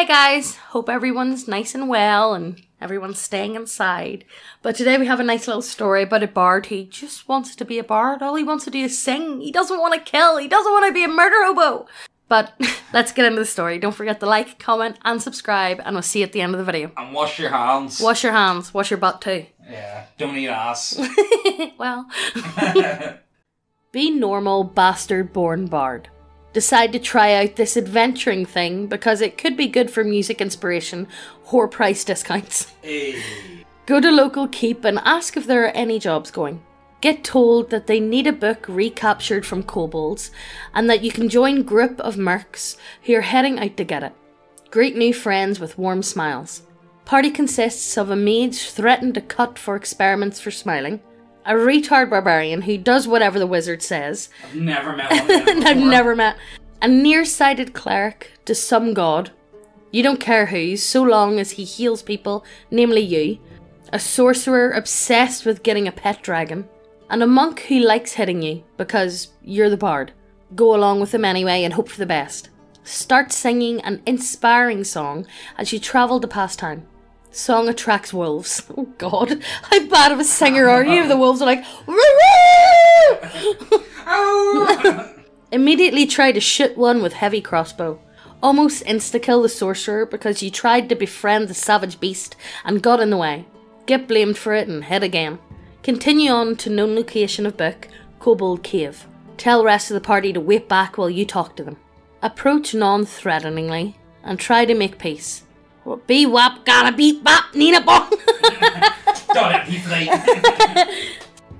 Hey guys, hope everyone's nice and well and everyone's staying inside. But today we have a nice little story about a bard who just wants to be a bard. All he wants to do is sing. He doesn't want to kill. He doesn't want to be a murder hobo. But let's get into the story. Don't forget to like, comment, and subscribe, and we'll see you at the end of the video. And wash your hands. Wash your hands, wash your butt too. Yeah, don't eat ass. well, be normal, bastard born bard. Decide to try out this adventuring thing because it could be good for music inspiration or price discounts. Hey. Go to local keep and ask if there are any jobs going. Get told that they need a book recaptured from kobolds and that you can join group of mercs who are heading out to get it. Greet new friends with warm smiles. Party consists of a mage threatened to cut for experiments for smiling, a retard barbarian who does whatever the wizard says, I've never met one of them and I've never met a nearsighted cleric to some god. You don't care whose, so long as he heals people, namely you. A sorcerer obsessed with getting a pet dragon. And a monk who likes hitting you because you're the bard. Go along with him anyway and hope for the best. Start singing an inspiring song as you travel to pass time. Song attracts wolves. Oh god, how bad of a singer are you? The wolves are like! Immediately try to shoot one with heavy crossbow. Almost insta kill the sorcerer because you tried to befriend the savage beast and got in the way. Get blamed for it and hit again. Continue on to known location of book, Kobold Cave. Tell rest of the party to wait back while you talk to them. Approach non threateningly and try to make peace. What be wap gotta beat bop Nina bong Don't let me.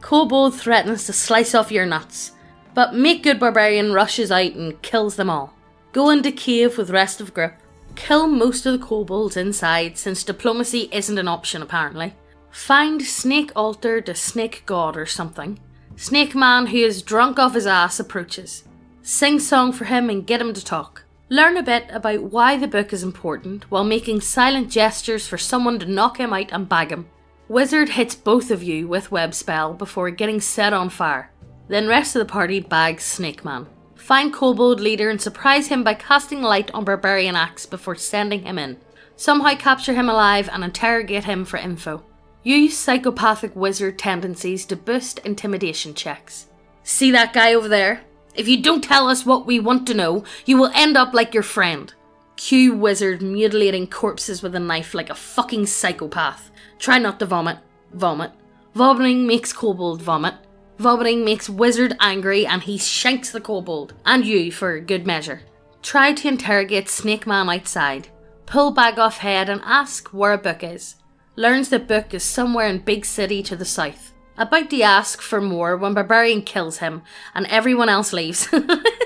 Kobold threatens to slice off your nuts, but Make Good Barbarian rushes out and kills them all. Go into cave with rest of group. Kill most of the kobolds inside since diplomacy isn't an option apparently. Find Snake Altar to Snake God or something. Snake Man who is drunk off his ass approaches. Sing song for him and get him to talk. Learn a bit about why the book is important while making silent gestures for someone to knock him out and bag him. Wizard hits both of you with web spell before getting set on fire. Then rest of the party bags Snake Man. Find Kobold leader and surprise him by casting light on Barbarian Axe before sending him in. Somehow capture him alive and interrogate him for info. Use psychopathic wizard tendencies to boost intimidation checks. See that guy over there? If you don't tell us what we want to know, you will end up like your friend. Q wizard mutilating corpses with a knife like a fucking psychopath. Try not to vomit. Vomit. Vomiting makes kobold vomit. Vomiting makes wizard angry and he shanks the kobold. And you for good measure. Try to interrogate Snake Man outside. Pull bag off head and ask where a book is. Learns that book is somewhere in big city to the south. About to ask for more when Barbarian kills him and everyone else leaves.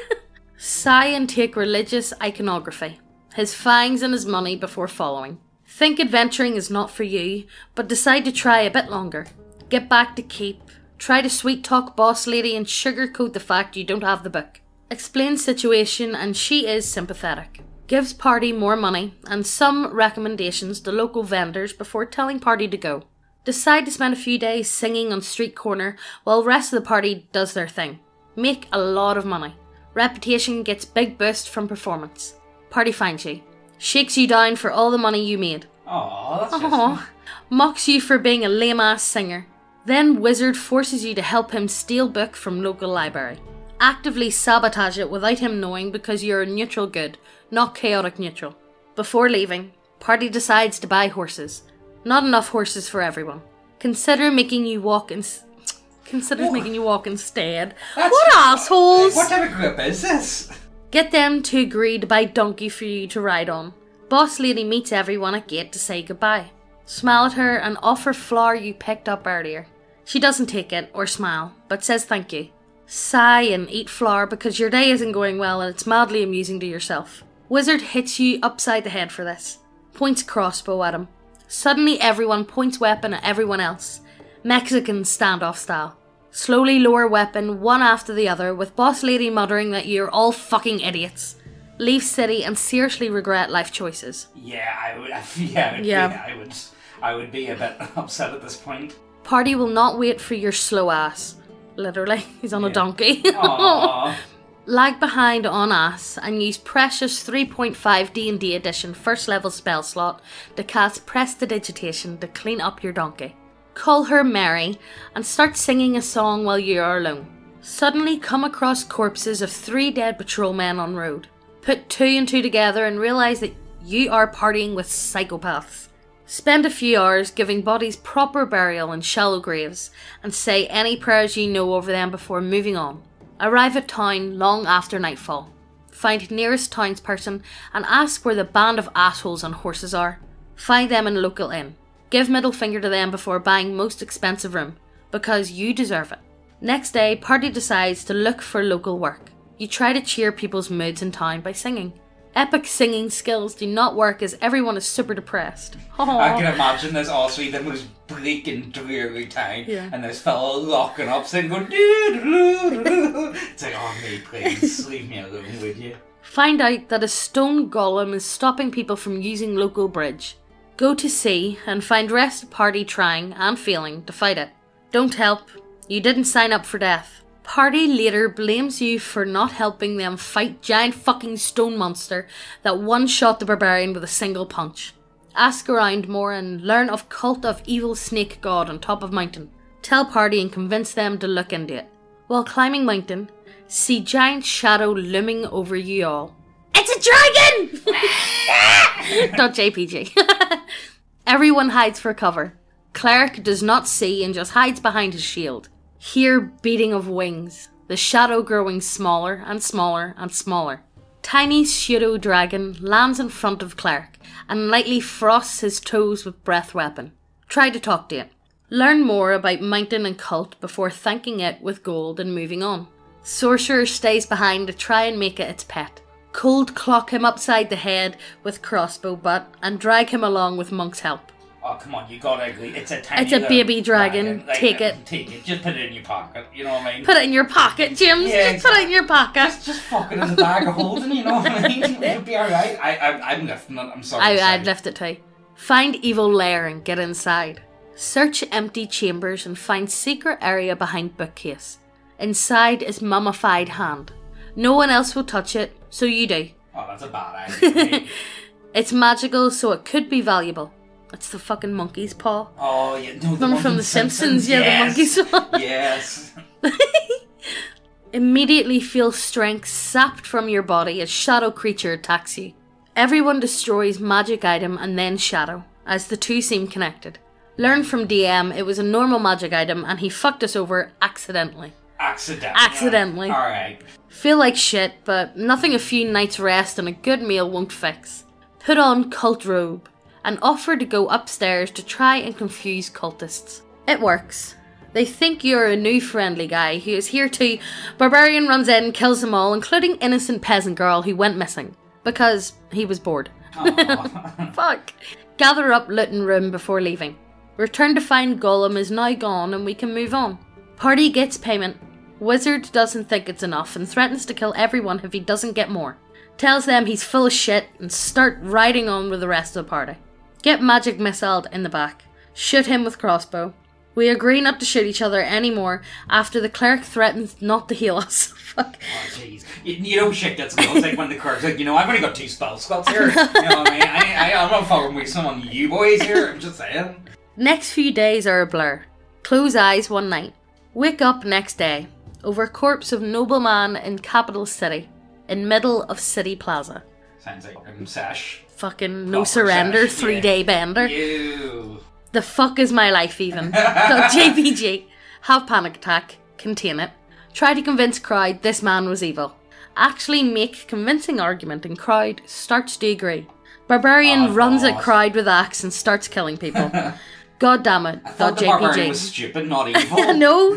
Sigh and take religious iconography. His fangs and his money before following. Think adventuring is not for you, but decide to try a bit longer. Get back to keep. Try to sweet talk boss lady and sugarcoat the fact you don't have the book. Explain situation and she is sympathetic. Gives party more money and some recommendations to local vendors before telling party to go. Decide to spend a few days singing on street corner while rest of the party does their thing. Make a lot of money. Reputation gets big boost from performance. Party finds you. Shakes you down for all the money you made. Aw, that's just... Aww. Mocks you for being a lame ass singer. Then Wizard forces you to help him steal book from local library. Actively sabotage it without him knowing because you're a neutral good, not chaotic neutral. Before leaving, party decides to buy horses. Not enough horses for everyone. Consider making you walk in. Considers What? making you walk instead. That's- what assholes! What type of group is this? Get them to agree to buy donkey for you to ride on. Boss lady meets everyone at gate to say goodbye. Smile at her and offer flower you picked up earlier. She doesn't take it or smile, but says thank you. Sigh and eat flower because your day isn't going well and it's madly amusing to yourself. Wizard hits you upside the head for this. Points crossbow at him. Suddenly everyone points weapon at everyone else. Mexican standoff style. Slowly lower weapon one after the other, with Boss Lady muttering that you're all fucking idiots. Leave city and seriously regret life choices. Yeah, I would. Yeah, I would Yeah. Be, I would. I would be a bit upset at this point. Party will not wait for your slow ass. Literally, he's on a Yeah. donkey. Lag behind on ass and use precious 3.5 D&D edition first level spell slot to cast Prestidigitation to clean up your donkey. Call her Mary and start singing a song while you are alone. Suddenly come across corpses of three dead patrolmen on road. Put two and two together and realise that you are partying with psychopaths. Spend a few hours giving bodies proper burial in shallow graves and say any prayers you know over them before moving on. Arrive at town long after nightfall. Find nearest townsperson and ask where the band of assholes on horses are. Find them in a local inn. Give middle finger to them before buying most expensive room, because you deserve it. Next day, party decides to look for local work. You try to cheer people's moods in town by singing. Epic singing skills do not work as everyone is super depressed. I can imagine there's also the most breaking dreary time, Yeah. and this fellow locking up singing, doo doo doo doo. It's like, oh, mate, please leave me alone, would you? Find out that a stone golem is stopping people from using local bridge. Go to see and find rest party trying and failing to fight it. Don't help. You didn't sign up for death. Party later blames you for not helping them fight giant fucking stone monster that one shot the barbarian with a single punch. Ask around more and learn of cult of evil snake god on top of mountain. Tell party and convince them to look into it. While climbing mountain, see giant shadow looming over you all. It's a dragon! Dot JPG. Everyone hides for cover. Cleric does not see and just hides behind his shield. Hear beating of wings, the shadow growing smaller and smaller and smaller. Tiny pseudo dragon lands in front of Cleric and lightly frosts his toes with breath weapon. Try to talk to it. Learn more about mountain and cult before thanking it with gold and moving on. Sorcerer stays behind to try and make it its pet. Cold clock him upside the head with crossbow butt and drag him along with monk's help. Oh, come on, you gotta agree. It's a tiny It's a baby dragon. Like, Take it. Take it. Just put it in your pocket. You know what I mean? Put it in your pocket, James. Yeah, Just put it in your pocket. just, just fuck it in the bag of holding. You know what I mean? It'll be alright. I, I, I'm lifting it. I'm sorry. I, I'd lift it too. Find evil lair and get inside. Search empty chambers and find secret area behind bookcase. Inside is mummified hand. No one else will touch it, so you do. Oh, that's a bad idea. It's magical, so it could be valuable. It's the fucking monkey's paw. oh, yeah. No, the one from The Simpsons, yeah, the yes. monkey's paw. Yes. Immediately feel strength sapped from your body as shadow creature attacks you. Everyone destroys magic item and then shadow, as the two seem connected. Learn from DM it was a normal magic item and he fucked us over accidentally. Accidentally. Accidentally. Alright. Feel like shit, but nothing a few nights rest and a good meal won't fix. Put on cult robe and offer to go upstairs to try and confuse cultists. It works. They think you're a new friendly guy who is here to. Barbarian runs in, kills them all, including innocent peasant girl who went missing because he was bored. Fuck. Gather up loot and room before leaving. Return to find Golem is now gone and we can move on. Party gets payment. Wizard doesn't think it's enough and threatens to kill everyone if he doesn't get more. Tells them he's full of shit and start riding on with the rest of the party. Get magic missiled in the back. Shoot him with crossbow. We agree not to shoot each other anymore after the cleric threatens not to heal us. Fuck. Oh, jeez. You, you know shit gets going. It's like when the clerk's like, you know, I've only got two spell slots here. You know what I mean? I, I, I'm not fucking wasting on you boys here. I'm just saying. Next few days are a blur. Close eyes one night. Wake up next day. Over corpse of nobleman in capital city. In middle of city plaza. Sounds like fucking sesh. Fucking no Proper surrender, yeah. three day bender. You. The fuck is my life even? Dot JPG. Have panic attack. Contain it. Try to convince crowd this man was evil. Actually make convincing argument and crowd starts to agree. Barbarian Oh, runs at crowd with axe and starts killing people. God damn it. I thought Dot the barbarian was JPG. stupid, not evil. no.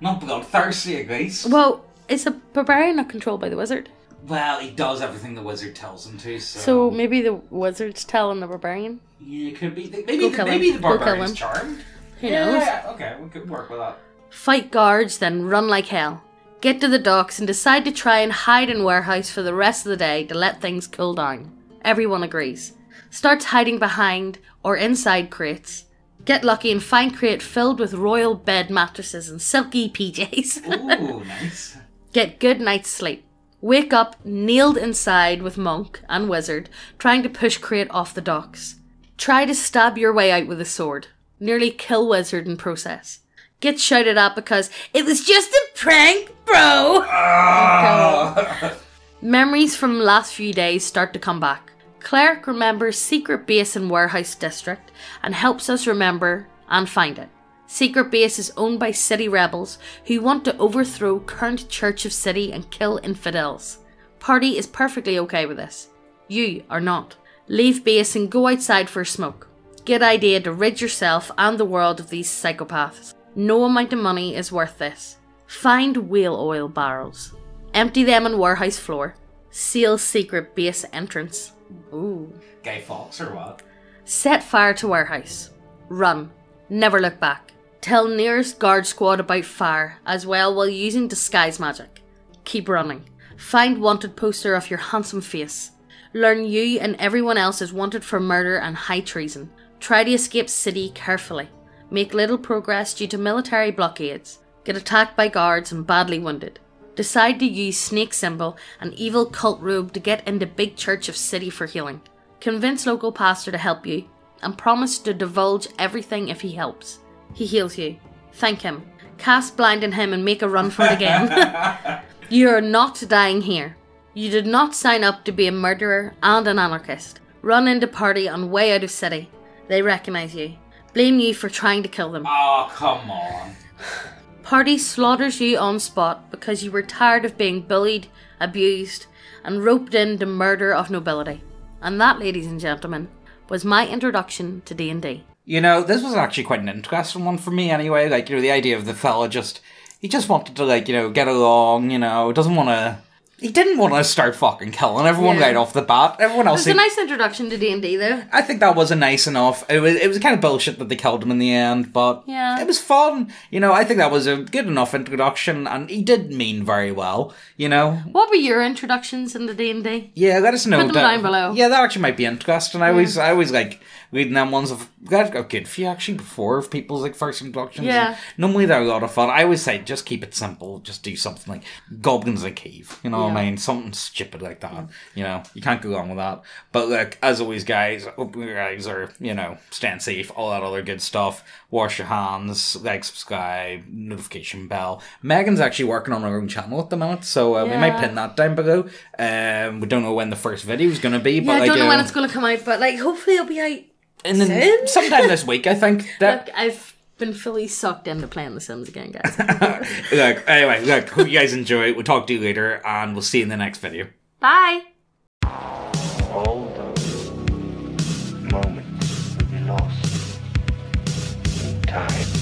Not bloodthirsty, at least. Well, is a barbarian not controlled by the wizard? Well, he does everything the wizard tells him to, so. So maybe the wizard's telling the barbarian? Yeah, it could be. Maybe, Go the, kill him. maybe the Go kill barbarian's him. charmed. Who yeah, knows? Yeah, okay, we could work with that. Fight guards, then run like hell. Get to the docks and decide to try and hide in warehouse for the rest of the day to let things cool down. Everyone agrees. Starts hiding behind or inside crates. Get lucky and find crate filled with royal bed mattresses and silky PJs. Ooh, nice. Get good night's sleep. Wake up nailed inside with Monk and Wizard, trying to push Crate off the docks. Try to stab your way out with a sword. Nearly kill Wizard in process. Get shouted at because it was just a prank, bro! Ah. Memories from last few days start to come back. Cleric remembers secret base in Warehouse District and helps us remember and find it. Secret base is owned by city rebels who want to overthrow current Church of City and kill infidels. Party is perfectly okay with this. You are not. Leave base and go outside for a smoke. Good idea to rid yourself and the world of these psychopaths. No amount of money is worth this. Find whale oil barrels. Empty them on warehouse floor. Seal secret base entrance. Ooh. Guy Fawkes or what? Set fire to warehouse. Run. Never look back. Tell nearest guard squad about fire as well while using disguise magic. Keep running. Find wanted poster of your handsome face. Learn you and everyone else is wanted for murder and high treason. Try to escape city carefully. Make little progress due to military blockades. Get attacked by guards and badly wounded. Decide to use snake symbol and evil cult robe to get into big church of city for healing. Convince local pastor to help you and promise to divulge everything if he helps. He heals you. Thank him. Cast blind in him and make a run for it again. you are not dying here. You did not sign up to be a murderer and an anarchist. Run into party on way out of city. They recognize you. Blame you for trying to kill them. Oh, come on. Party slaughters you on spot because you were tired of being bullied, abused, and roped in into murder of nobility. And that, ladies and gentlemen, was my introduction to D&D. You know, this was actually quite an interesting one for me anyway. Like, you know, the idea of the fella just, he just wanted to, like, you know, get along, you know, doesn't want to, he didn't want to start fucking killing everyone Yeah. right off the bat. Everyone else. It was a nice introduction to D&D though. I think that was a nice enough. It was it was kind of bullshit that they killed him in the end, but Yeah. it was fun. You know, I think that was a good enough introduction, and he did mean very well. You know, What were your introductions into D&D? yeah. Let us know. Put them that- down below. Yeah, that actually might be interesting. I always I always like reading them ones. I've got a good few actually before of people's like first introductions. Yeah. and Normally they're a lot of fun. I always say just keep it simple. Just do something like Goblins of the Cave. You know what I mean? Something stupid like that. You know, you can't go wrong with that. But like as always, guys, hope you guys are, you know, staying safe, all that other good stuff. Wash your hands, like, subscribe, notification bell. Megan's actually working on her own channel at the minute, so uh, we might pin that down below. Um, we don't know when the first video is going to be, but Yeah, I don't know uh, when it's going to come out, but like hopefully it'll be out. and then sometime this week, I think. That, Look, I've been fully sucked into playing The Sims again, guys. look, anyway, look, hope you guys enjoy. We'll talk to you later, and we'll see you in the next video. Bye. All those moments will be lost in time.